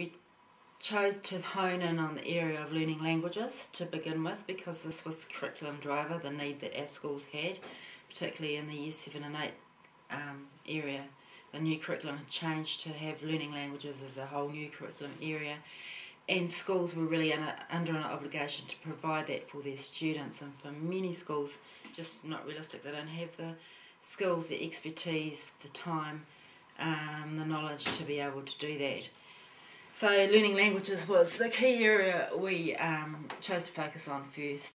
we chose to hone in on the area of learning languages to begin with because this was the curriculum driver, the need that our schools had, particularly in the year 7 and 8 um, area. The new curriculum had changed to have learning languages as a whole new curriculum area. And schools were really under an obligation to provide that for their students. And for many schools it's just not realistic. They don't have the skills the expertise the time um, the knowledge to be able to do that so learning languages was the key area we um, chose to focus on first